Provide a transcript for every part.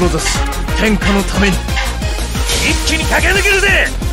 天魔を志天下のために。一気に駆け抜けるぜ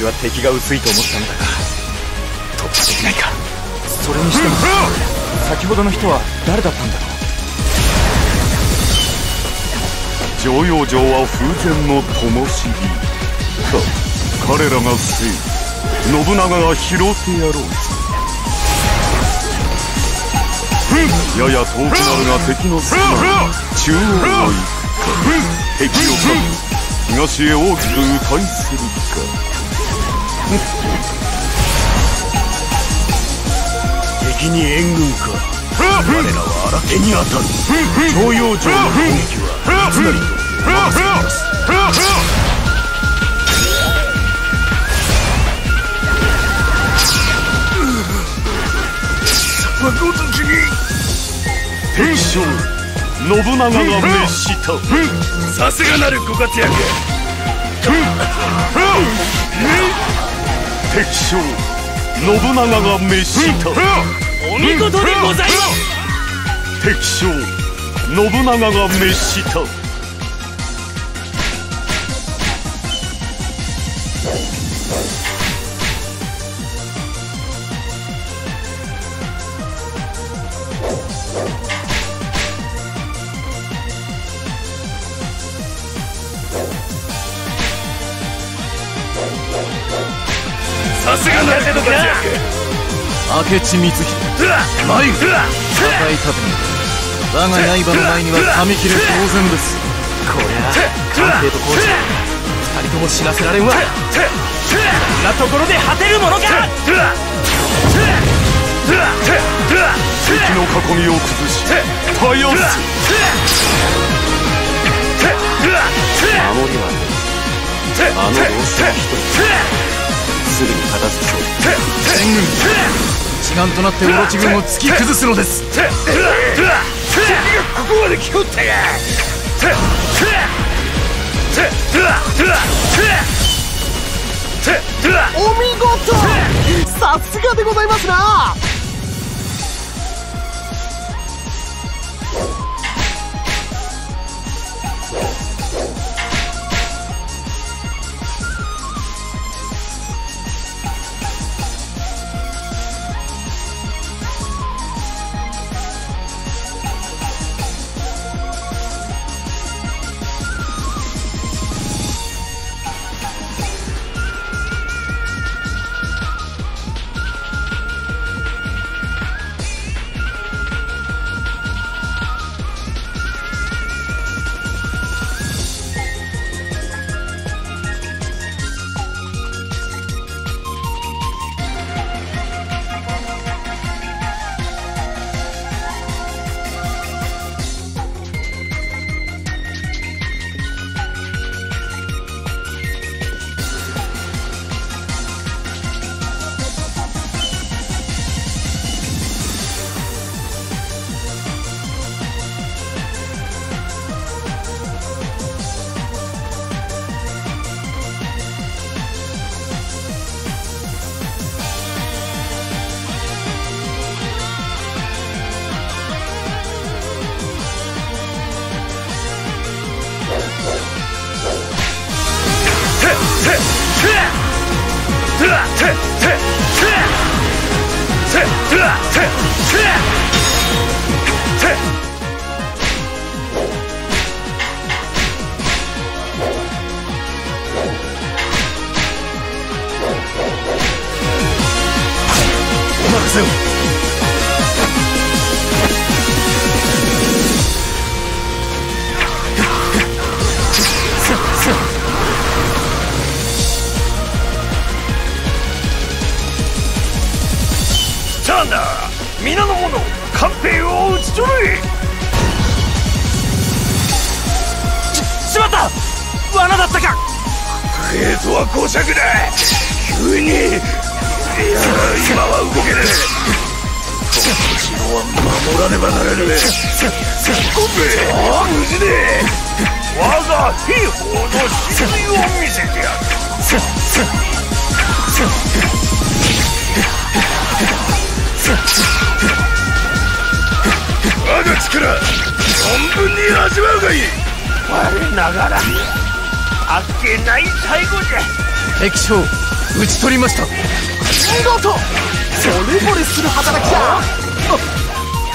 東は敵が薄いと思ったんだが突破できないか。それにしても先ほどの人は誰だったんだろう常陽城は風前の灯火。か彼らがせい信長が拾ってやろう。やや遠くなるが敵の隙間中央を行くか敵をか東へ大きく迂回するか。敵に援軍か。我らは荒手に当たる。徴用城の攻撃は三成と任せます誠次敵将信長が滅した。さすがなるご活躍敵将信長が滅したお見事でございます。敵将信長が滅したさすがなるご活躍明智光秀前に戦い立てに我が刃の前には紙切れ当然です。こりゃ官兵と工事二人とも死なせられんわ。こんなところで果てるものか。敵の囲みを崩し絶やす守りはあの老将一人すぐに片付けそう全軍一丸となってオロチ軍を突き崩すのです敵がここまで来よったかお見事さすがでございますな任せろすよさあな皆の者官兵を討ち取れ。しまった。罠だったか。兵とは膠着だ。急に。いや今は動けねえ。この城は守らねばならぬ。ごめん無事で我が兵法の真髄を見せてやる。我が力存分に味わうがいい。我ながらあっけない最後じゃ。敵将討ち取りました。見事。惚れ惚れする働きじゃ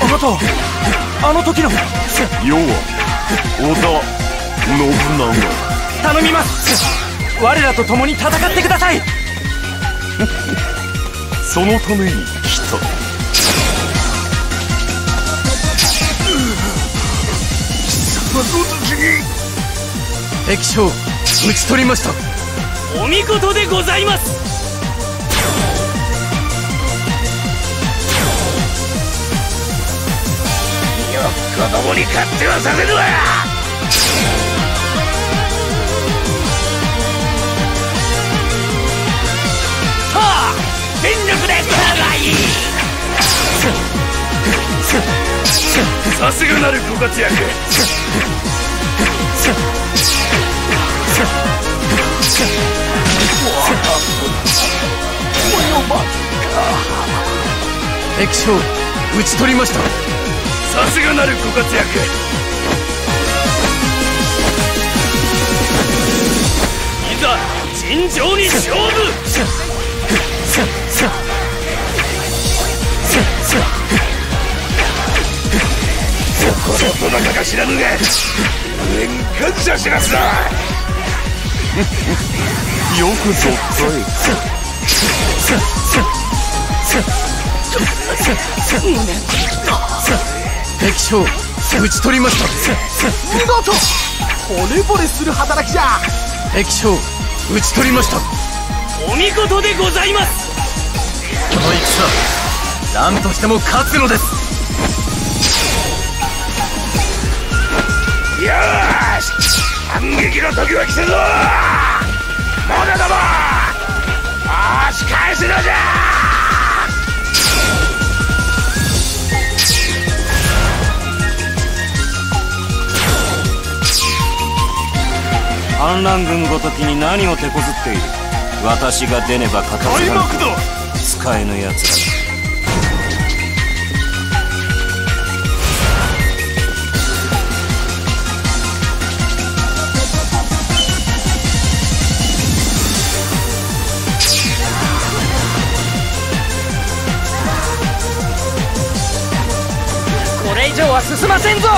あなたあの時の。世は織田信長。頼みます。我らと共に戦ってください。そのために来た敵将討ち取りました。お見事でございます。よ子供に勝手はさせぬわ。はあ全力で長いさすがなるご活躍。敵将討ち取りました。さすがなるご活躍。いざ尋常に勝負。このどなたか知らぬが年感謝しますなよくぞ伝え敵将討ち取りました見事惚れ惚れする働きじゃ敵将討ち取りましたこお見事でございます。の戦何としても勝つのです時は来たぞ。まだだばよし返すのじゃ。反乱軍ごときに何を手こずっている。私が出ねば片付かぬ使えぬやつら上は進ませんぞ。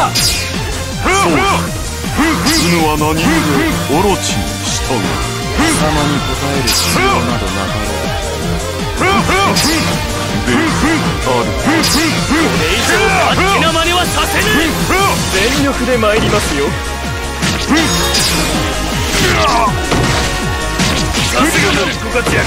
死ぬは何故オロチに従う。貴様に応える必要などなかろう。である以上あっけな真似はさせぬ全力で参りますよさすがなるご活躍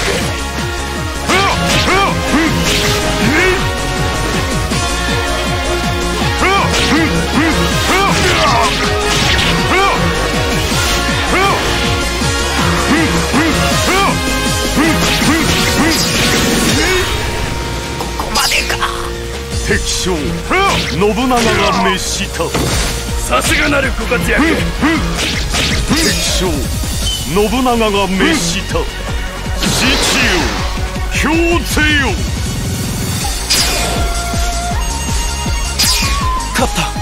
敵将信長が滅した。さすがなるご活躍敵将信長が滅した。父よ兵勢よ勝った。